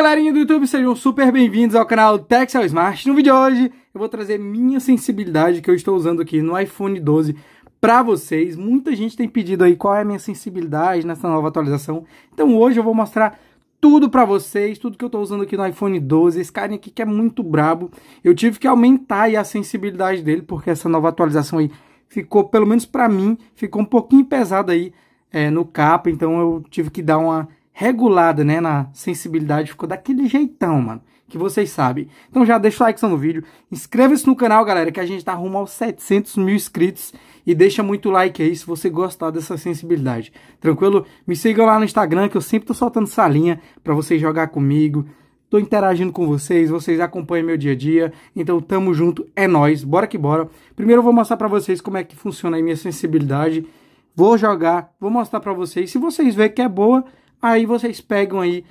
Galerinha do YouTube, sejam super bem-vindos ao canal Texel Smart. No vídeo de hoje, eu vou trazer minha sensibilidade que eu estou usando aqui no iPhone 12 para vocês. Muita gente tem pedido aí qual é a minha sensibilidade nessa nova atualização. Então hoje eu vou mostrar tudo para vocês, tudo que eu estou usando aqui no iPhone 12. Esse carinha aqui que é muito brabo. Eu tive que aumentar a sensibilidade dele, porque essa nova atualização aí ficou, pelo menos para mim, ficou um pouquinho pesado aí é, no capa. Então eu tive que dar uma regulada, né, na sensibilidade, ficou daquele jeitão, mano, que vocês sabem. Então já deixa o like no vídeo, inscreva-se no canal, galera, que a gente tá rumo aos 700 mil inscritos. E deixa muito like aí se você gostar dessa sensibilidade, tranquilo? Me sigam lá no Instagram, que eu sempre tô soltando salinha para vocês jogar comigo, tô interagindo com vocês, vocês acompanham meu dia a dia, então tamo junto, é nóis, bora que bora. Primeiro eu vou mostrar para vocês como é que funciona a minha sensibilidade, vou jogar, vou mostrar para vocês, se vocês verem que é boa, Aí vocês pegam aí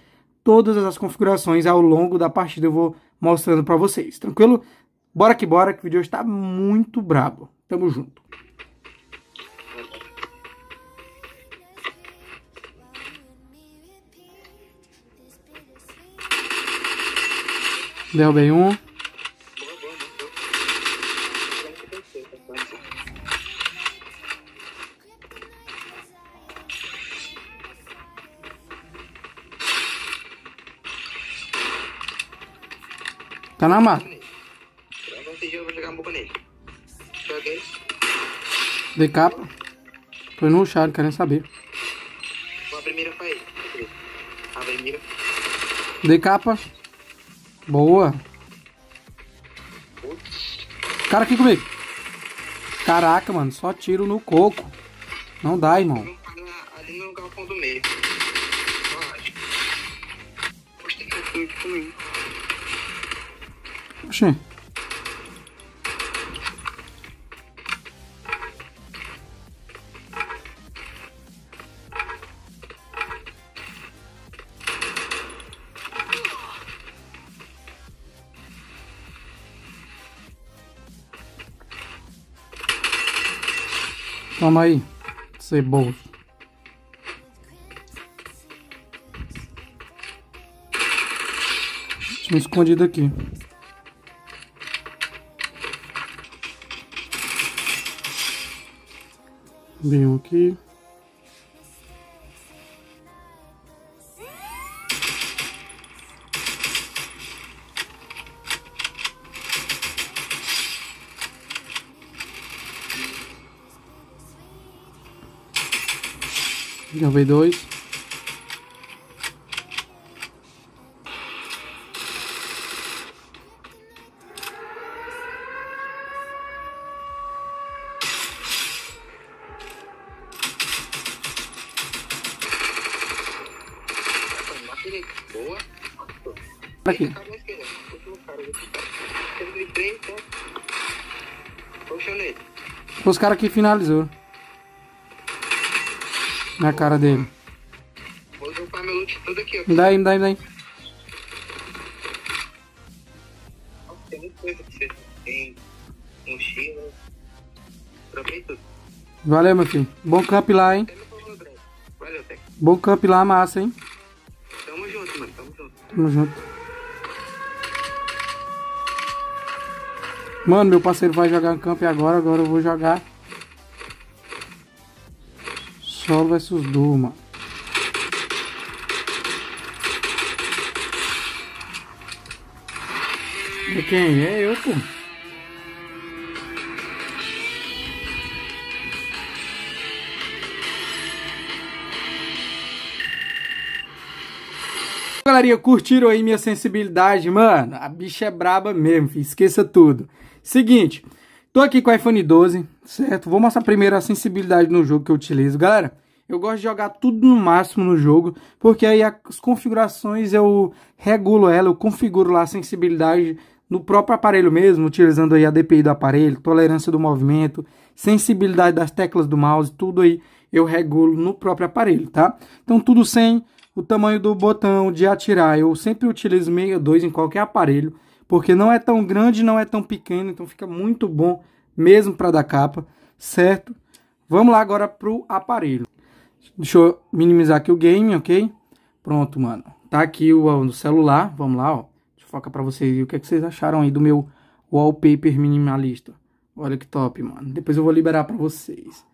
todas as configurações ao longo da partida, eu vou mostrando para vocês, tranquilo? Bora que bora, que o vídeo está muito brabo. Tamo junto. Derrubei um. Tá na mata. De capa. Foi no chá, querendo saber. A primeira foi A primeira. De capa. Boa. Cara aqui comigo. Caraca, mano. Só tiro no coco. Não dá, irmão. Ali no galpão do meio. Poxa, tem que comigo. Oxê. Toma aí, cebola. Tinha escondido aqui. Bem aqui. Já veio dois. Aqui. Os caras que finalizou. Na cara dele. Vou dropar meu loot tudo aqui, ó. Me dá aí, me dá aí, me dá aí. Tem muita coisa que você tem. Mochila. Dropei tudo. Valeu, meu filho. Bom camp lá, hein? Valeu, Tec. Bom camp lá, massa, hein? Tamo junto, mano. Tamo junto. Tamo junto. Mano, meu parceiro vai jogar camp agora, agora eu vou jogar. Solo versus duo, mano. E quem? É eu, pô. Galerinha, curtiram aí minha sensibilidade? Mano, a bicha é braba mesmo, filho. esqueça tudo. Seguinte, tô aqui com o iPhone 12, certo? Vou mostrar primeiro a sensibilidade no jogo que eu utilizo. Galera, eu gosto de jogar tudo no máximo no jogo, porque aí as configurações eu regulo ela, eu configuro lá a sensibilidade no próprio aparelho mesmo, utilizando aí a DPI do aparelho, tolerância do movimento, sensibilidade das teclas do mouse, tudo aí eu regulo no próprio aparelho, tá? Então tudo sem o tamanho do botão de atirar, eu sempre utilizo 62 em qualquer aparelho, porque não é tão grande, não é tão pequeno, então fica muito bom mesmo para dar capa, certo? Vamos lá agora pro aparelho. Deixa eu minimizar aqui o game, ok? Pronto, mano. tá aqui o, no celular. Vamos lá, ó. Deixa eu focar pra vocês. E o que, é que vocês acharam aí do meu wallpaper minimalista? Olha que top, mano. Depois eu vou liberar pra vocês.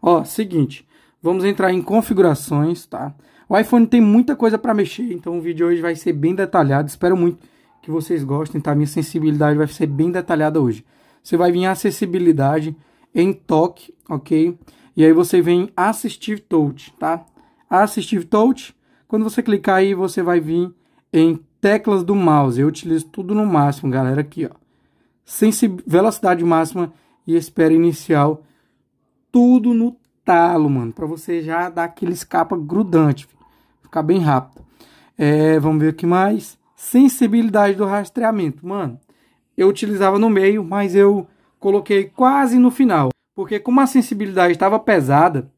Ó, seguinte. Vamos entrar em configurações, tá? O iPhone tem muita coisa para mexer, então o vídeo hoje vai ser bem detalhado. Espero muito que vocês gostem, tá? Minha sensibilidade vai ser bem detalhada hoje. Você vai vir em acessibilidade, em toque, ok? E aí você vem em Assistive Touch, tá? Assistive Touch, quando você clicar aí, você vai vir em teclas do mouse. Eu utilizo tudo no máximo, galera, aqui, ó. Sensi velocidade máxima e espera inicial, tudo no talo, mano, para você já dar aquele escapa grudante, ficar bem rápido. É, vamos ver aqui mais. Sensibilidade do rastreamento, mano. Eu utilizava no meio, mas eu coloquei quase no final, porque como a sensibilidade estava pesada,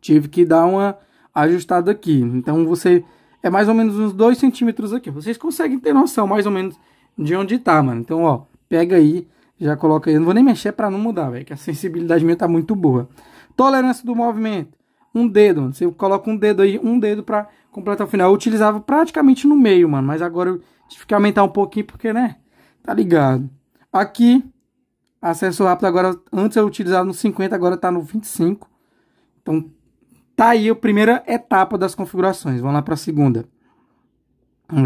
tive que dar uma ajustada aqui. Então você é mais ou menos uns 2 centímetros aqui. Vocês conseguem ter noção mais ou menos de onde tá, mano. Então, ó, pega aí, já coloca aí. Eu não vou nem mexer para não mudar, velho, que a sensibilidade minha tá muito boa. Tolerância do movimento, um dedo. Você coloca um dedo aí, um dedo para completar o final. Eu utilizava praticamente no meio, mano, mas agora eu tive que aumentar um pouquinho porque, né, tá ligado. Aqui, acesso rápido agora, antes eu utilizava no 50, agora tá no 25. Então, tá aí a primeira etapa das configurações. Vamos lá para a segunda.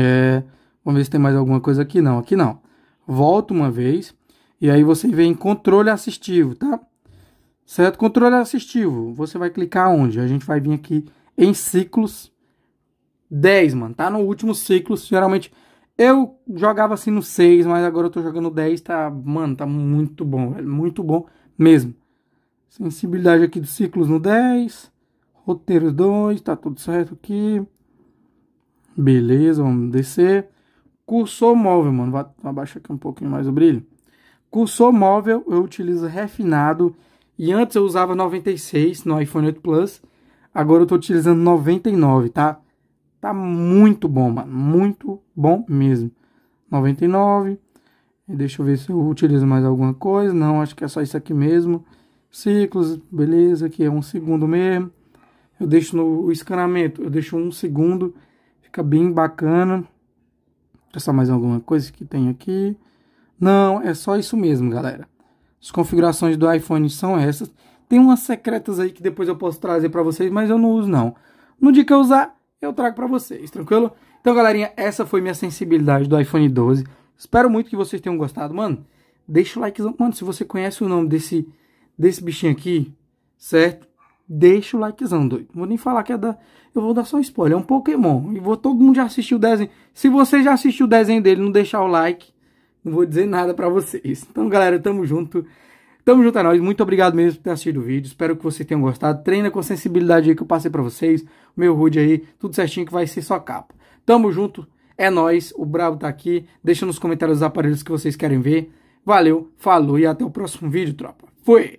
É, vamos ver se tem mais alguma coisa aqui. Não, aqui não. Volta uma vez. E aí você vem em controle assistivo, tá? Certo? Controle assistivo. Você vai clicar onde? A gente vai vir aqui em ciclos 10, mano. Tá no último ciclo. Geralmente eu jogava assim no 6, mas agora eu tô jogando 10. Tá, mano, tá muito bom, velho. Muito bom mesmo. Sensibilidade aqui dos ciclos no 10. Roteiro 2, tá tudo certo aqui. Beleza, vamos descer. Cursor móvel, mano. Vou abaixar aqui um pouquinho mais o brilho. Cursor móvel eu utilizo refinado e antes eu usava 96 no iPhone 8 Plus. Agora eu tô utilizando 99, tá? Tá muito bom, mano. Muito bom mesmo. 99. E deixa eu ver se eu utilizo mais alguma coisa. Não, acho que é só isso aqui mesmo. Ciclos, beleza. Aqui é um segundo mesmo. Eu deixo no escanamento. Eu deixo um segundo. Fica bem bacana. Deixa mais alguma coisa que tem aqui. Não, é só isso mesmo, galera. As configurações do iPhone são essas. Tem umas secretas aí que depois eu posso trazer para vocês, mas eu não uso não. No dia que eu usar, eu trago para vocês, tranquilo? Então, galerinha, essa foi minha sensibilidade do iPhone 12. Espero muito que vocês tenham gostado. Mano, deixa o like. Mano, se você conhece o nome desse, desse bichinho aqui, certo? Deixa o likezão, doido. Não vou nem falar que é da... Eu vou dar só um spoiler. É um Pokémon. E vou... todo mundo já assistiu o desenho. Se você já assistiu o desenho dele não deixar o like, não vou dizer nada pra vocês. Então, galera, tamo junto. Tamo junto a nós. Muito obrigado mesmo por ter assistido o vídeo. Espero que vocês tenham gostado. Treina com sensibilidade aí que eu passei pra vocês. Meu HUD aí, tudo certinho que vai ser só capa. Tamo junto. É nós. O Brabo tá aqui. Deixa nos comentários os aparelhos que vocês querem ver. Valeu, falou e até o próximo vídeo, tropa. Fui!